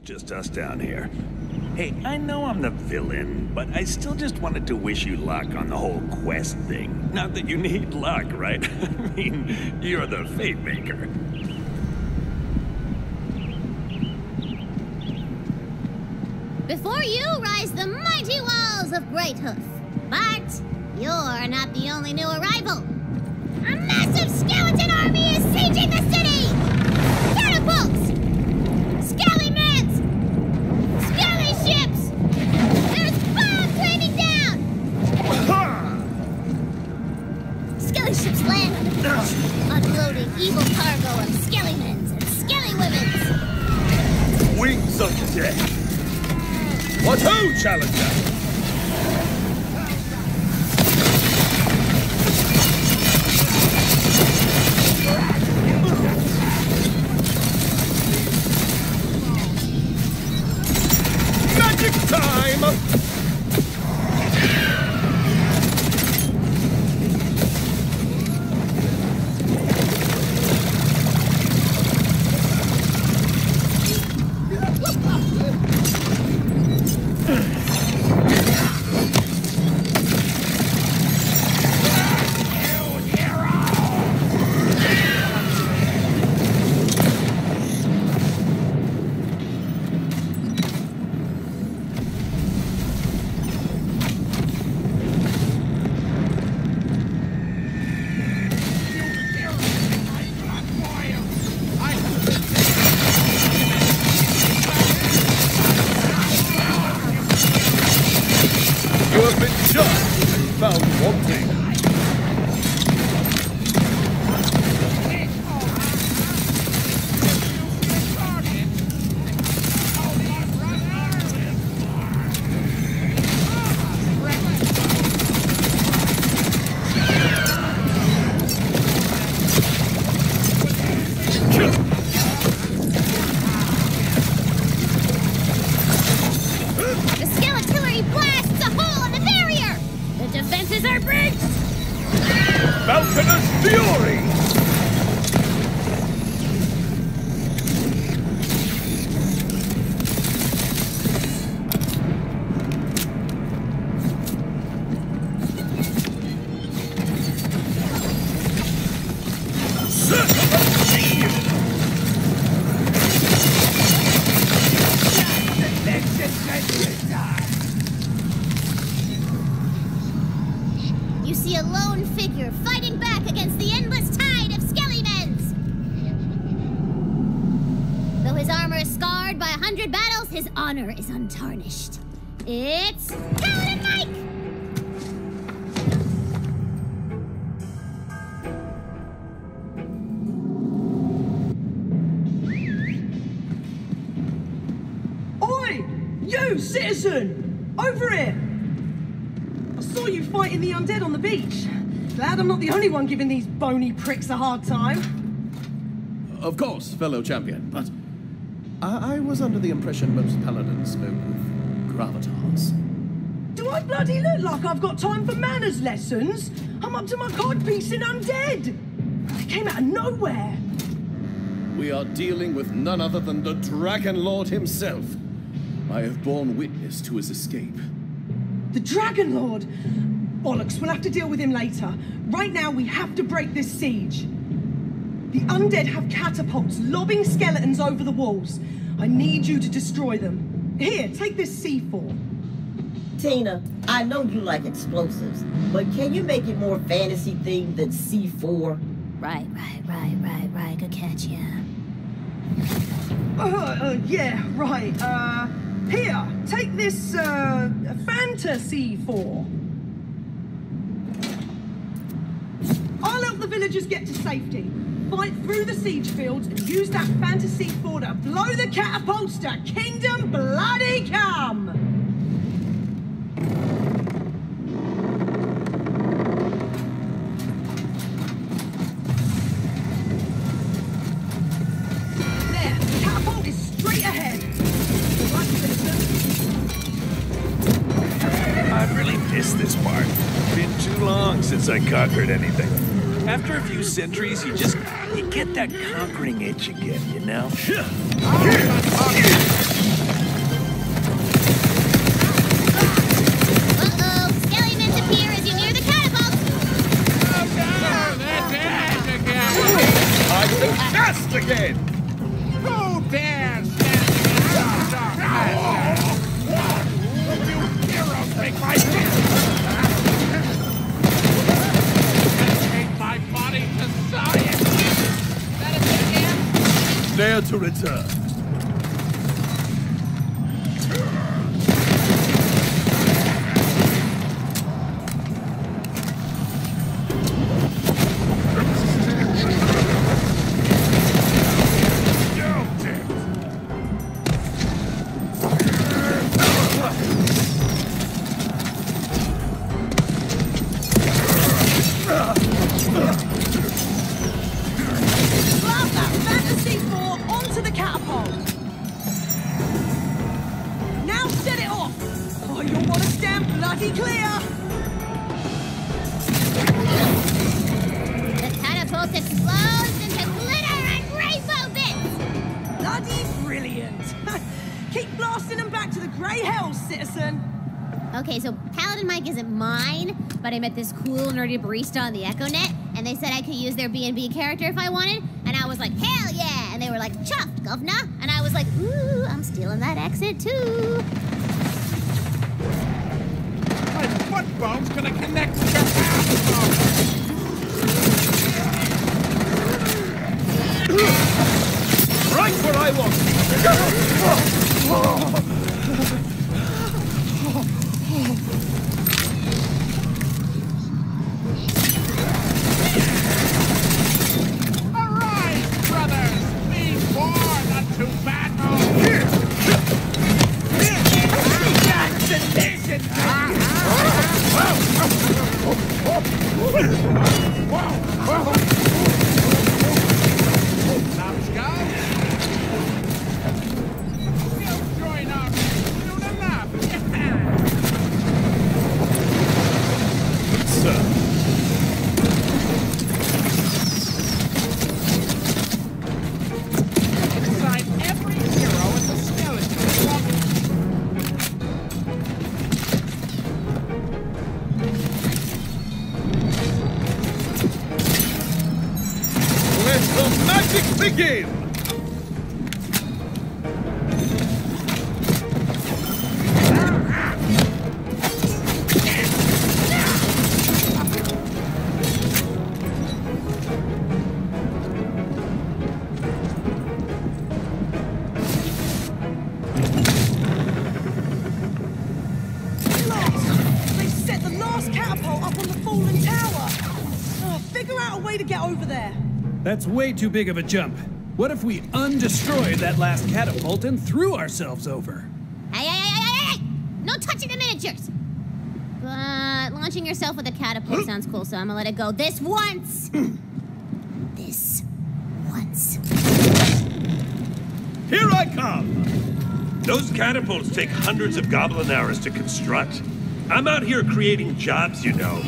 It's just us down here. Hey, I know I'm the villain, but I still just wanted to wish you luck on the whole quest thing. Not that you need luck, right? I mean, you're the fate maker. Before you rise the mighty walls of Brighthoof. But you're not the only new arrival. A massive skeleton army is sieging the city! Catapults! Unloading evil cargo of skellymans and skellywomens. Wings of death. What ho, Challenger? You see a lone figure fighting back against the endless tide of skellymans! Though his armor is scarred by a hundred battles, his honor is untarnished. It's Paladin Mike! Oi! You, citizen! Over here! I saw you fighting the undead on the beach. Glad I'm not the only one giving these bony pricks a hard time. Of course, fellow champion, but I, I was under the impression most paladins spoke with gravitas. Do I bloody look like I've got time for manners lessons? I'm up to my codpiece in undead! They came out of nowhere! We are dealing with none other than the Dragon Lord himself. I have borne witness to his escape. The Dragon Lord! Bollocks, we'll have to deal with him later. Right now, we have to break this siege. The undead have catapults lobbing skeletons over the walls. I need you to destroy them. Here, take this C4. Tina, I know you like explosives, but can you make it more fantasy themed than C4? Right, right, right, right, right. Good catch, yeah. Uh, uh, yeah, right. Uh, here, take this, uh, Fanta C4. Villagers get to safety. Fight through the siege fields and use that fantasy four to blow the catapults to kingdom bloody come! There, catapult is straight ahead. All right, citizen. I really missed this part. Been too long since I conquered anything. After a few centuries, you just you get that conquering itch again, you know? To return. Cool nerdy barista on the EchoNet, and they said I could use their B&B character if I wanted, and I was like, hell yeah! And they were like, chuffed, governor! And I was like, ooh, I'm stealing that accent too. My foot bone's gonna connect to your ass Right where I want. Way too big of a jump. What if we undestroyed that last catapult and threw ourselves over? Hey, hey, hey, hey, hey, hey! No touching the miniatures! But launching yourself with a catapult sounds cool, so I'm gonna let it go this once! this once. Here I come! Those catapults take hundreds of goblin hours to construct. I'm out here creating jobs, you know.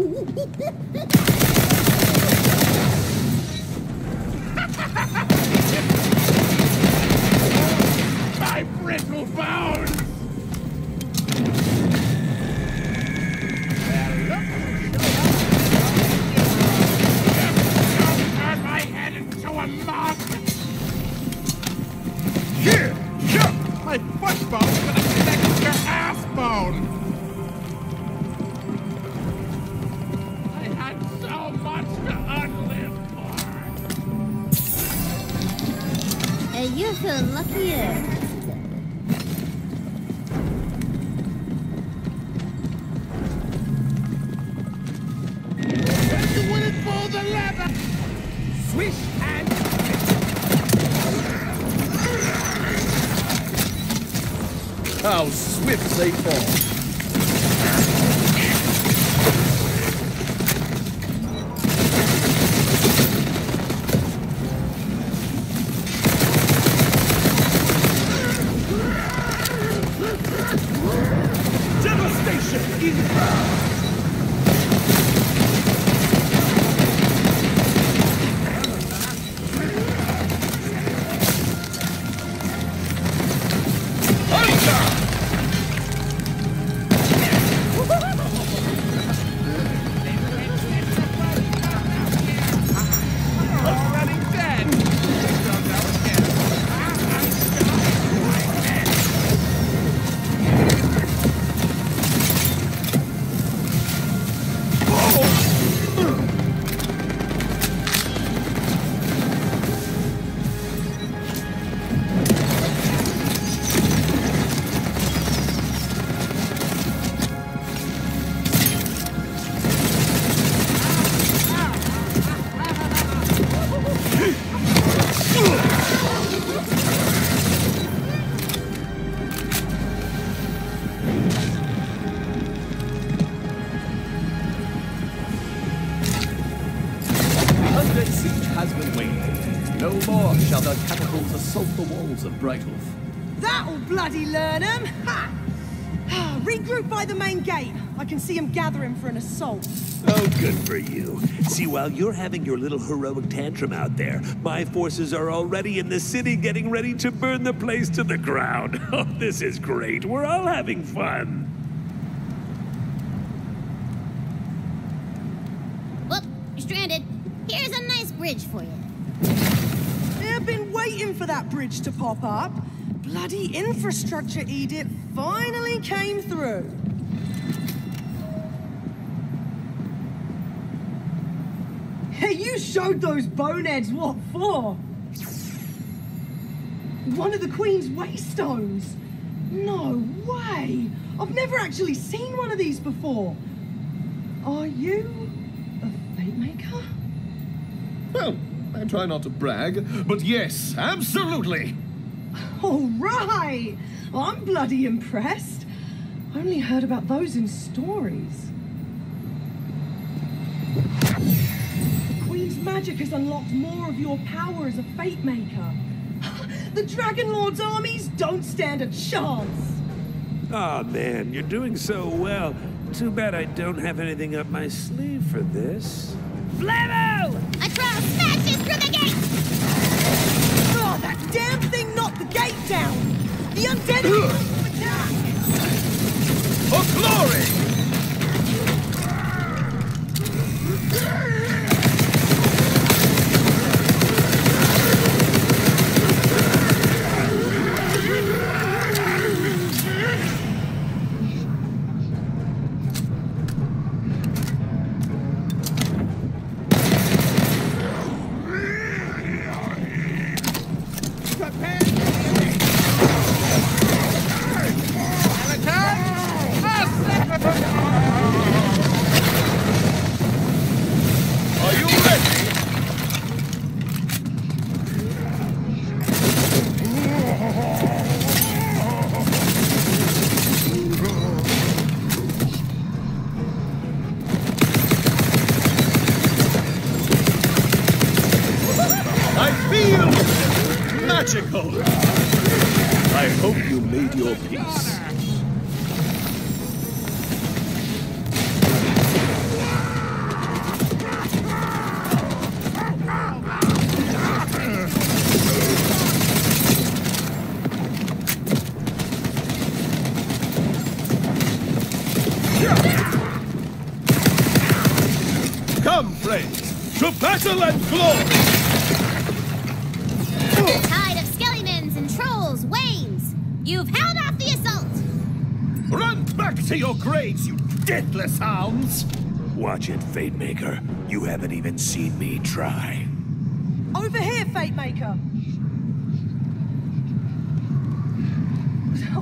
Ha ha ha ha ha! Swish and How swift they fall! Assault the walls of Brighthoof. That'll bloody learn 'em! Ha! Ah, regroup by the main gate. I can see 'em gathering for an assault. Oh, good for you. See, while you're having your little heroic tantrum out there, my forces are already in the city getting ready to burn the place to the ground. Oh, this is great. We're all having fun. Whoop, you're stranded. Here's a nice bridge for you. For that bridge to pop up. Bloody infrastructure edict finally came through. Hey, you showed those boneheads what for? One of the Queen's waystones. No way! I've never actually seen one of these before. Are you a fate maker? Well, I try not to brag, but yes, absolutely. All right! I'm bloody impressed. I Only heard about those in stories. The Queen's magic has unlocked more of your power as a fate maker. The Dragon Lord's armies don't stand a chance. Oh man, you're doing so well. Too bad I don't have anything up my sleeve for this. Flammo! A troll smashes through the gate! Oh, that damn thing knocked the gate down! The undead are under attack! For glory! And glory! The tide of skeletons and trolls wanes. You've held off the assault. Run back to your graves, you deathless hounds! Watch it, Fate Maker. You haven't even seen me try. Over here, Fate Maker!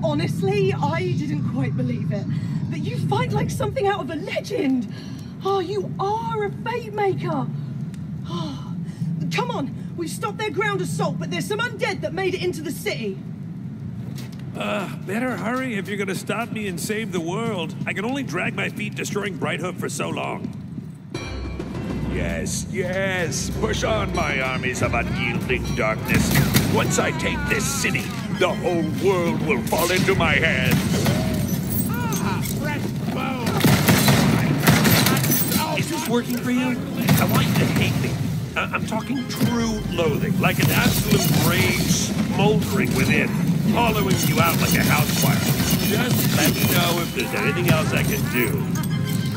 Honestly, I didn't quite believe it. But you fight like something out of a legend! Oh, you are a Fate Maker! Come on, we've stopped their ground assault, but there's some undead that made it into the city. Uh, better hurry if you're gonna stop me and save the world. I can only drag my feet destroying Brighthoof for so long. Yes, yes. Push on, my armies of unyielding darkness. Once I take this city, the whole world will fall into my hands. Ah, fresh bone. this working for you? I want you to hate me. I- I'm talking true loathing, like an absolute rage smoldering within, hollowing you out like a house fire. Just let me know if there's anything else I can do.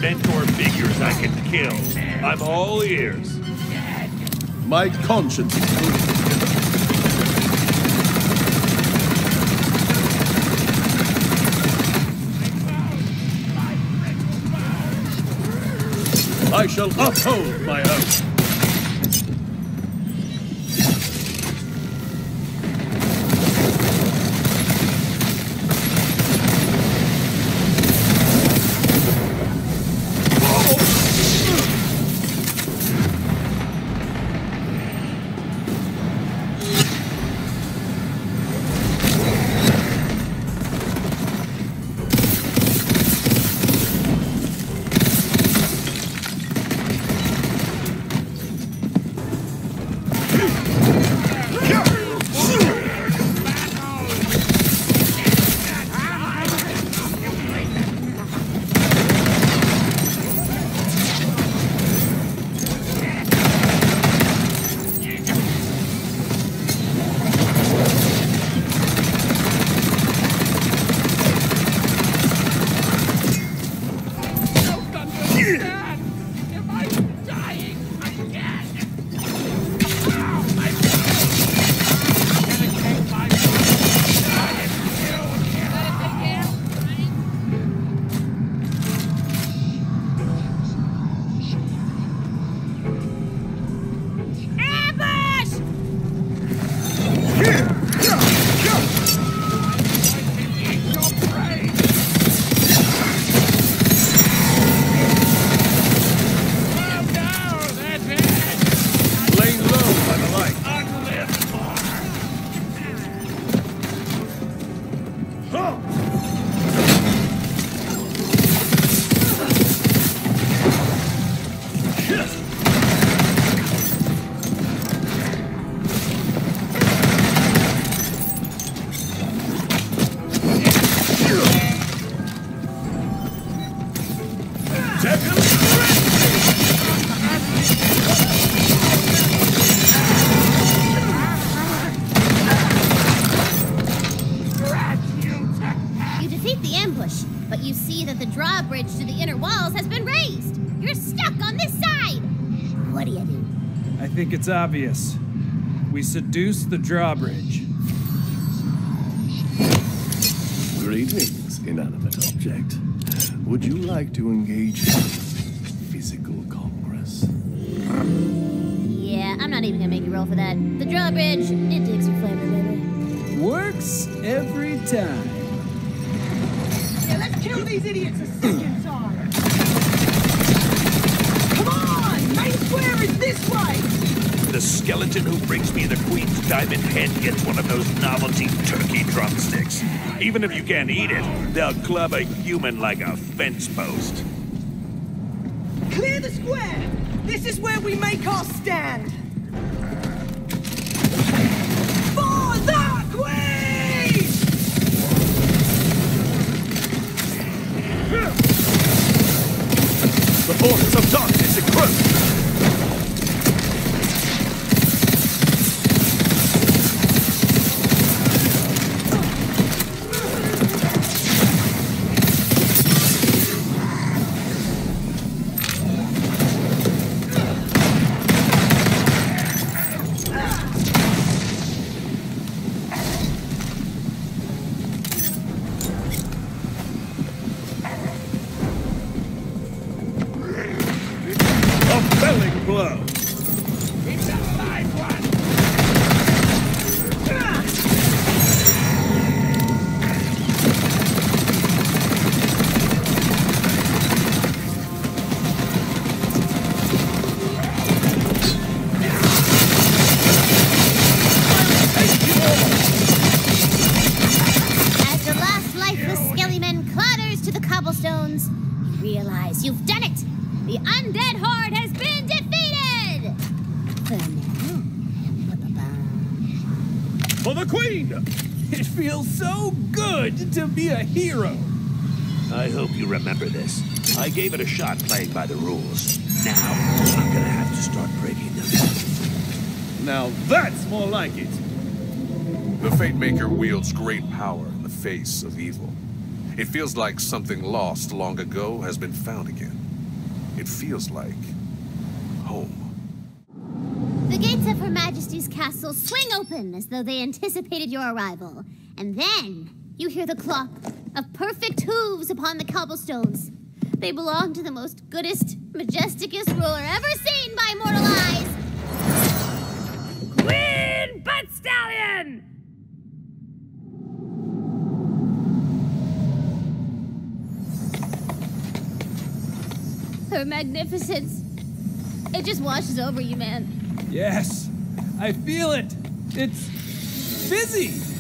Mentor figures I can kill. I'm all ears. My conscience is. I shall uphold my oath. It's obvious. We seduce the drawbridge. Greetings, inanimate object. Would you like to engage in physical congress? Yeah, I'm not even gonna make you roll for that. The drawbridge, it digs your flavor, baby. Works every time. Yeah, let's kill these idiots a second time. Come on! Main square is this way! The skeleton who brings me the Queen's diamond head gets one of those novelty turkey drumsticks. Even if you can't eat it, they'll club a human like a fence post. Clear the square! This is where we make our stand! For the Queen! The forces of darkness encroach! To be a hero. I hope you remember this. I gave it a shot playing by the rules. Now, I'm gonna have to start breaking them. Now that's more like it. The Fate Maker wields great power in the face of evil. It feels like something lost long ago has been found again. It feels like home. The gates of Her Majesty's castle swing open as though they anticipated your arrival. And then you hear the clop of perfect hooves upon the cobblestones. They belong to the most goodest, majesticest ruler ever seen by mortal eyes. Queen Butt Stallion! Her magnificence. It just washes over you, man. Yes, I feel it. It's fizzy.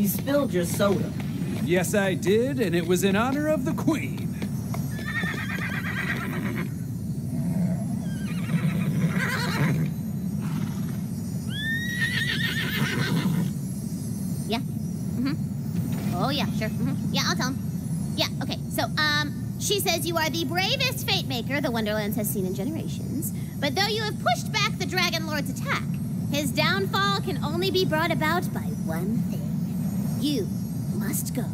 You spilled your soda. Yes, I did, and it was in honor of the Queen. Yeah. Mm-hmm. Oh yeah, sure. Mm-hmm. Yeah, I'll tell him. Yeah. Okay. So, um, she says you are the bravest fate maker the Wonderlands has seen in generations. But though you have pushed back the Dragon Lord's attack, his downfall can only be brought about by one thing. You must go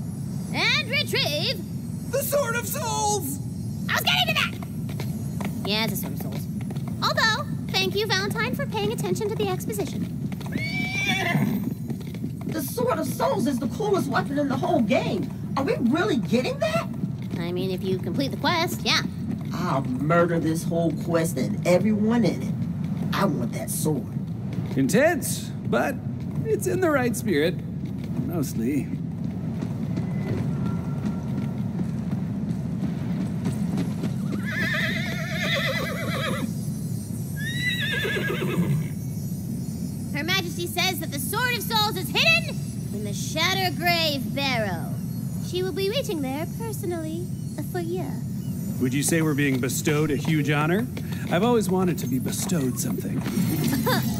and retrieve. The Sword of Souls! I was getting to that. Yeah, it's a Sword of Souls. Although, thank you, Valentine, for paying attention to the exposition. The Sword of Souls is the coolest weapon in the whole game. Are we really getting that? I mean, if you complete the quest, yeah. I'll murder this whole quest and everyone in it. I want that sword. Intense, but it's in the right spirit. Mostly. Her Majesty says that the Sword of Souls is hidden in the Shattergrave Barrow. She will be reaching there personally for you. Would you say we're being bestowed a huge honor? I've always wanted to be bestowed something.